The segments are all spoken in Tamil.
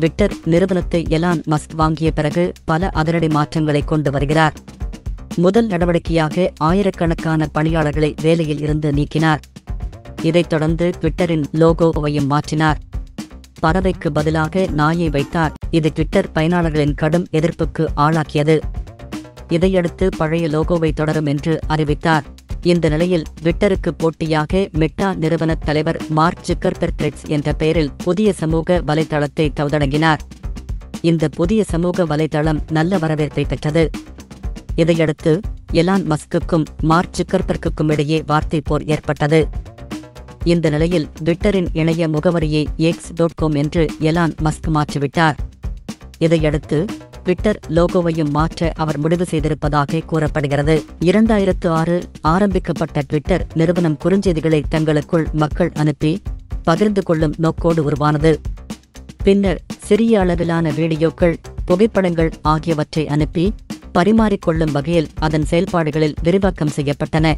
ட்விட்டர் நிறுவனத்தை எலான் மஸ்க் வாங்கிய பிறகு பல அதிரடி மாற்றங்களை கொண்டு வருகிறார். முதல் நடவடிக்கையாக ஆயிரக்கணக்கான பணியாளர்களை வேலையில் இருந்து நீக்கினார். இதைத் தொடர்ந்து ட்விட்டரின் லோகோவையும் மாற்றினார். பறவைக்கு பதிலாக நாயை வைத்தார். இது ட்விட்டர் பயனாளர்களின் கடும் எதிர்ப்புக்கு ஆளாக்கியது. இதையடுத்து பழைய லோகோவை தொடரும் என்று அறிவித்தார். இந்த நிலையில் ட்விட்டருக்கு போட்டியாக மெட்டா நிறுவன தலைவர் மார்க் ஜிக்கர்பெர்க் த்ரெட்ஸ் என்ற பெயரில் புதிய சமூக வலைதளத்தை தொடங்கினார் இந்த புதிய சமூக வலைதளம் நல்ல வரவேற்பை பெற்றது. இதையடுத்து எலான் மஸ்குக்கும் மார்க் ஜிக்கர்பெர்க்குக்கும் இடையே வார்த்தை போர் ஏற்பட்டது. இந்த நிலையில் ட்விட்டரின் இணைய முகவரியை எக்ஸ் டாட் காம் என்று எலான் மஸ்க் மாற்றிவிட்டார். இதையடுத்து ட்விட்டர் லோகோவையும் மாற்ற அவர் முடிவு செய்திருப்பதாக கூறப்படுகிறது. இரண்டாயிரத்து ஆறு ஆரம்பிக்கப்பட்ட ட்விட்டர் நிறுவனம் குறுஞ்செய்திகளை தங்களுக்குள் மக்கள் அனுப்பி பகிர்ந்து கொள்ளும் நோக்கோடு உருவானது. பின்னர் சிறிய அளவிலான வீடியோக்கள் புகைப்படங்கள் ஆகியவற்றை அனுப்பி பரிமாறிக்கொள்ளும் வகையில் அதன் செயல்பாடுகளில் விரிவாக்கம் செய்யப்பட்டன.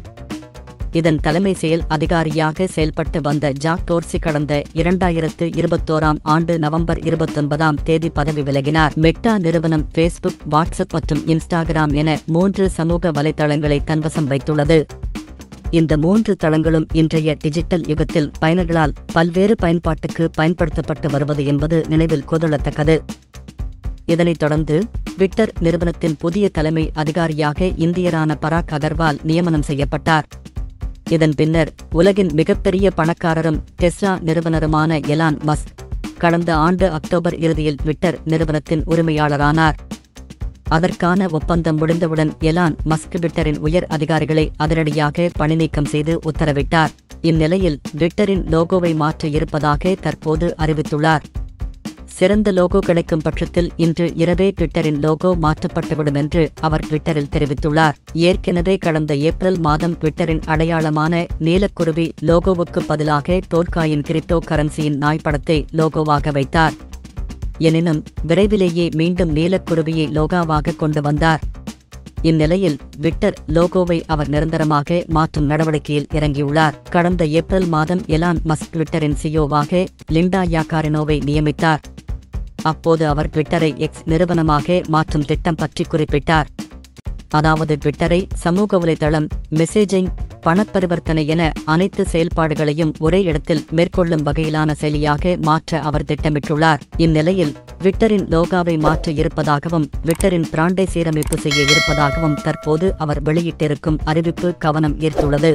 இதன் தலைமை செயல் அதிகாரியாக செயல்பட்டு வந்த ஜாக் டோர்சி கடந்த இரண்டாயிரத்து இருபத்தோராம் ஆண்டு நவம்பர் இருபத்தொன்பதாம் தேதி பதவி விலகினார். மெட்டா நிறுவனம் ஃபேஸ்புக் வாட்ஸ்அப் மற்றும் இன்ஸ்டாகிராம் என மூன்று சமூக வலைதளங்களை தன்வசம் வைத்துள்ளது. இந்த மூன்று தளங்களும் இன்றைய டிஜிட்டல் யுகத்தில் பயனர்களால் பல்வேறு பயன்பாட்டுக்கு பயன்படுத்தப்பட்டு வருவது என்பது நினைவில் கொதளத்தக்கது இதனைத் தொடர்ந்து ட்விட்டர் நிறுவனத்தின் புதிய தலைமை அதிகாரியாக இந்தியரான பராக் அகர்வால் நியமனம் செய்யப்பட்டார். இதன் பின்னர் உலகின் மிகப்பெரிய பணக்காரரும் டெஸ்லா நிறுவனருமான எலான் மஸ்க் கடந்த ஆண்டு அக்டோபர் இறுதியில் ட்விட்டர் நிறுவனத்தின் உரிமையாளரானார். அதற்கான ஒப்பந்தம் முடிந்தவுடன் எலான் மஸ்க் ட்விட்டரின் உயர் அதிகாரிகளை அதிரடியாக பணிநீக்கம் செய்து உத்தரவிட்டார். இந்நிலையில் ட்விட்டரின் லோகோவை மாற்ற இருப்பதாக தற்போது அறிவித்துள்ளார். சிறந்த லோகோ கிடைக்கும் பட்சத்தில் இன்று இரவே ட்விட்டரின் லோகோ மாற்றப்பட்டுவிடும் என்று அவர் ட்விட்டரில் தெரிவித்துள்ளார். ஏற்கனவே கடந்த ஏப்ரல் மாதம் ட்விட்டரின் அடையாளமான நீலக்குருவி லோகோவுக்கு பதிலாக டோட்காயின் கிரிப்டோ கரன்சியின் நாய்ப்படத்தை லோகோவாக வைத்தார். எனினும் விரைவிலேயே மீண்டும் நீலக்குருவியை லோகாவாக கொண்டு வந்தார். இந்நிலையில் ட்விட்டர் லோகோவை அவர் நிரந்தரமாக மாற்றும் நடவடிக்கையில் இறங்கியுள்ளார். கடந்த ஏப்ரல் மாதம் எலான் மஸ்க் ட்விட்டரின் சியோவாக லிண்டா யாக்காரினோவை நியமித்தார். அப்போது அவர் ட்விட்டரை எக்ஸ் நிறுவனமாக மாற்றும் திட்டம் பற்றி குறிப்பிட்டார். அதாவது ட்விட்டரை சமூக வலைதளம் மெசேஜிங் பணப்பரிவர்த்தனை என அனைத்து செயல்பாடுகளையும் ஒரே இடத்தில் மேற்கொள்ளும் வகையிலான செயலியாக மாற்ற அவர் திட்டமிட்டுள்ளார். இந்நிலையில் ட்விட்டரின் லோகாவை மாற்ற இருப்பதாகவும் ட்விட்டரின் பிராண்டை சீரமைப்பு செய்ய இருப்பதாகவும் தற்போது அவர் வெளியிட்டிருக்கும் அறிவிப்பு கவனம் ஈர்த்துள்ளது.